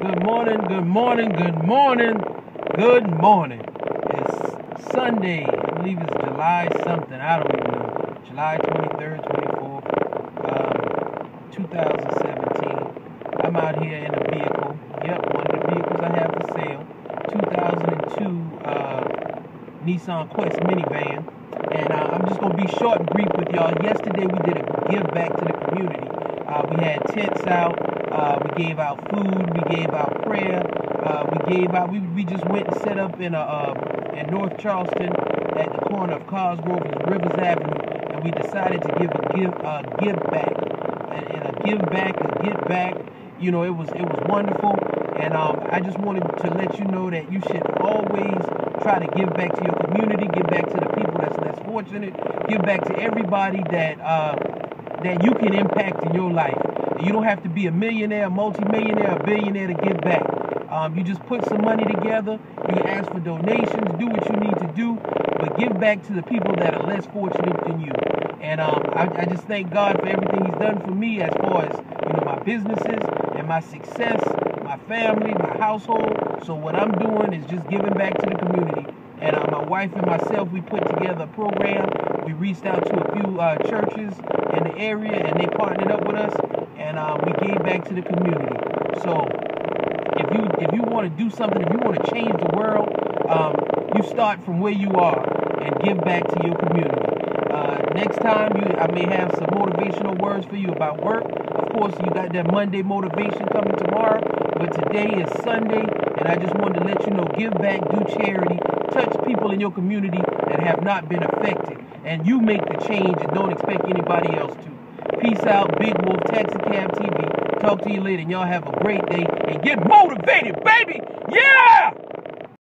Good morning, good morning, good morning, good morning. It's Sunday. I believe it's July something. I don't even know. July 23rd, 24th, um, 2017. I'm out here in a vehicle. Yep, one of the vehicles I have for sale. 2002 uh, Nissan Quest minivan. And uh, I'm just going to be short and brief with y'all. Yesterday we did a give back to the community. Uh, we had tents out. Uh, we gave out food. We gave out prayer. Uh, we gave out. We, we just went and set up in a uh, in North Charleston at the corner of Cosgrove and Rivers Avenue, and we decided to give a give uh, give back and, and a give back a get back. You know, it was it was wonderful, and um, I just wanted to let you know that you should always try to give back to your community, give back to the people that's less fortunate, give back to everybody that uh, that you can impact in your life. You don't have to be a millionaire, a multimillionaire, a billionaire to give back. Um, you just put some money together. You ask for donations, do what you need to do, but give back to the people that are less fortunate than you. And um, I, I, just thank God for everything He's done for me as far as you know my businesses and my success, my family, my household. So what I'm doing is just giving back to the community. And uh, my wife and myself, we put together a program. We reached out to a few uh, churches in the area, and they partnered up with us and uh, we gave back to the community. So if you if you want to do something, if you want to change the world, um, you start from where you are and give back to your community. Uh, next time, you I may have some motivational words for you about work. Of course, you got that Monday motivation coming tomorrow, but today is Sunday, and I just wanted to let you know: give back, do charity, touch people in your community that have not been affected, and you make the change, and don't expect anybody else to. Peace out, Big Wolf Taxicab TV. Talk to you later, and y'all have a great day and get motivated, baby! Yeah!